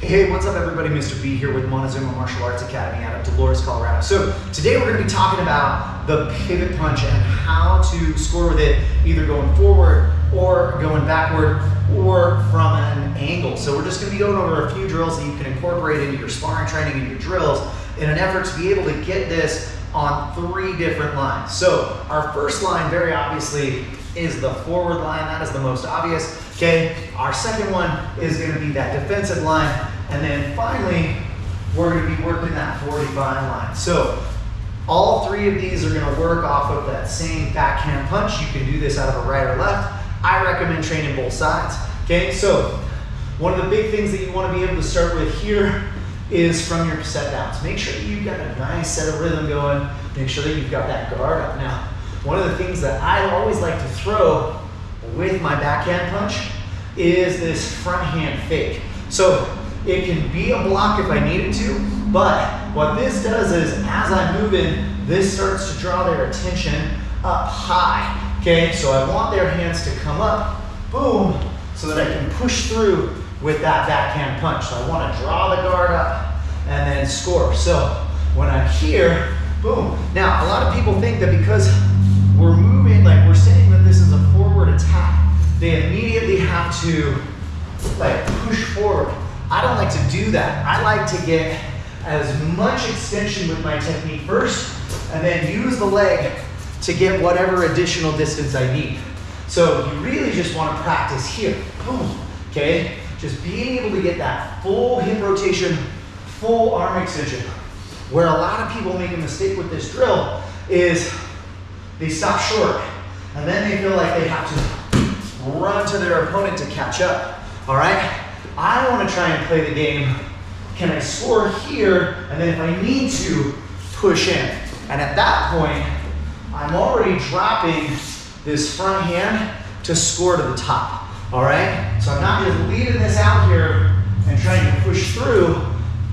Hey, what's up everybody? Mr. B here with Montezuma Martial Arts Academy out of Dolores, Colorado. So today we're gonna to be talking about the pivot punch and how to score with it, either going forward or going backward or from an angle. So we're just gonna be going over a few drills that you can incorporate into your sparring training and your drills in an effort to be able to get this on three different lines. So our first line, very obviously, is the forward line. That is the most obvious, okay? Our second one is gonna be that defensive line. And then finally, we're gonna be working that 45 line. So all three of these are gonna work off of that same backhand punch. You can do this out of a right or left. I recommend training both sides, okay? So one of the big things that you wanna be able to start with here is from your set downs. Make sure you've got a nice set of rhythm going. Make sure that you've got that guard up. Now, one of the things that I always like to throw with my backhand punch is this front hand fake. So it can be a block if I needed to, but what this does is as I'm moving, this starts to draw their attention up high. Okay, so I want their hands to come up, boom, so that I can push through with that backhand punch. So I want to draw the guard up and then score. So when I'm here, boom. Now, a lot of people think that because we're moving, like we're saying that this is a forward attack, they immediately have to like. I don't like to do that. I like to get as much extension with my technique first and then use the leg to get whatever additional distance I need. So you really just want to practice here. Boom. Okay? Just being able to get that full hip rotation, full arm extension. Where a lot of people make a mistake with this drill is they stop short and then they feel like they have to run to their opponent to catch up. All right? I want to try and play the game. Can I score here? And then if I need to, push in. And at that point, I'm already dropping this front hand to score to the top. All right? So I'm not just leading this out here and trying to push through.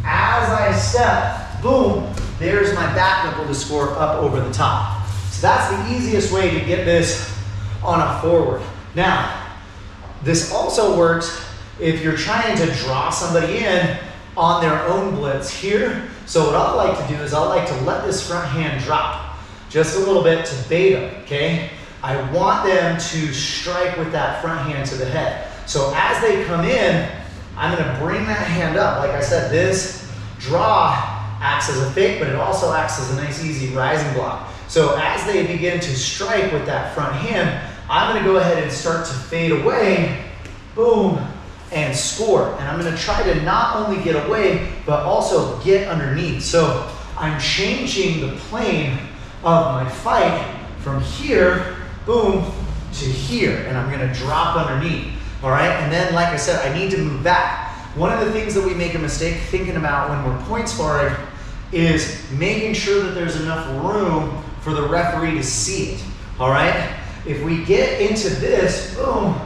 As I step, boom, there's my back knuckle to score up over the top. So that's the easiest way to get this on a forward. Now, this also works if you're trying to draw somebody in on their own blitz here. So what I like to do is I like to let this front hand drop just a little bit to bait them, okay? I want them to strike with that front hand to the head. So as they come in, I'm gonna bring that hand up. Like I said, this draw acts as a fake, but it also acts as a nice easy rising block. So as they begin to strike with that front hand, I'm gonna go ahead and start to fade away, boom, and score. And I'm gonna try to not only get away, but also get underneath. So I'm changing the plane of my fight from here boom, to here, and I'm gonna drop underneath, all right? And then, like I said, I need to move back. One of the things that we make a mistake thinking about when we're point sparring is making sure that there's enough room for the referee to see it, all right? If we get into this, boom,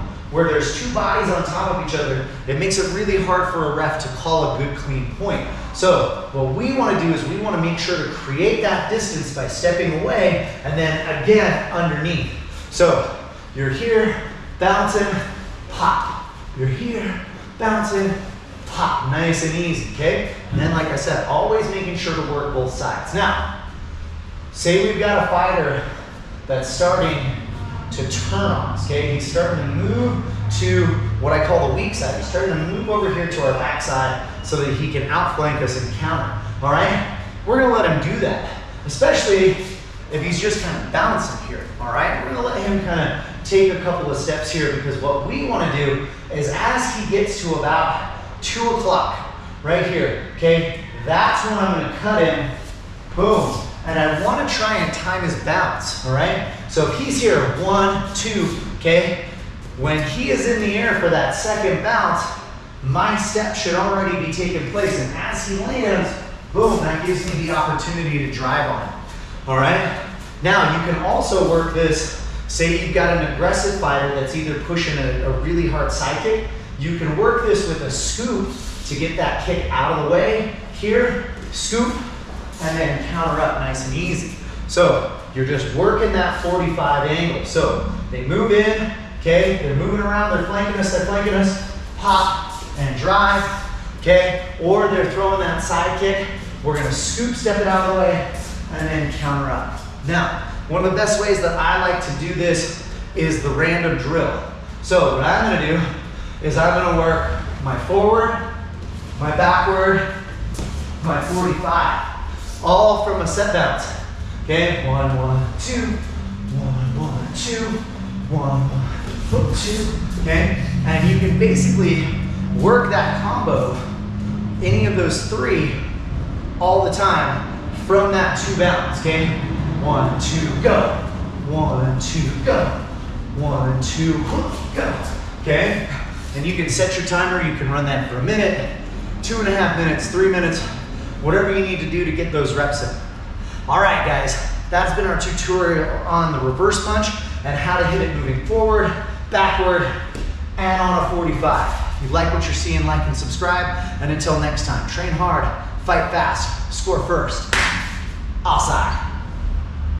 where there's two bodies on top of each other, it makes it really hard for a ref to call a good clean point. So what we want to do is we want to make sure to create that distance by stepping away and then again underneath. So you're here, bouncing, pop. You're here, bouncing, pop. Nice and easy, okay? And then like I said, always making sure to work both sides. Now, say we've got a fighter that's starting to turn on okay? He's starting to move to what I call the weak side. He's starting to move over here to our back side so that he can outflank us and counter, all right? We're gonna let him do that, especially if he's just kind of bouncing here, all right? We're gonna let him kind of take a couple of steps here because what we wanna do is as he gets to about two o'clock, right here, okay? That's when I'm gonna cut him, boom. And I wanna try and time his bounce, all right? So if he's here, one, two, okay? When he is in the air for that second bounce, my step should already be taking place. And as he lands, boom, that gives me the opportunity to drive on. All right? Now, you can also work this, say you've got an aggressive fighter that's either pushing a, a really hard side kick, you can work this with a scoop to get that kick out of the way. Here, scoop, and then counter up nice and easy. So you're just working that 45 angle. So they move in, okay, they're moving around, they're flanking us, they're flanking us, pop and drive, okay? Or they're throwing that side kick. We're gonna scoop, step it out of the way, and then counter up. Now, one of the best ways that I like to do this is the random drill. So what I'm gonna do is I'm gonna work my forward, my backward, my 45, all from a set bounce. Okay, one, one, two, one, one, two, one, one. Okay, and you can basically work that combo, any of those three, all the time from that two bounce. Okay, one, two, go. One, two, go. One, two, go. Okay, and you can set your timer. You can run that for a minute, two and a half minutes, three minutes, whatever you need to do to get those reps in. All right, guys, that's been our tutorial on the reverse punch and how to hit it moving forward, backward, and on a 45. If you like what you're seeing, like and subscribe. And until next time, train hard, fight fast, score first. Outside.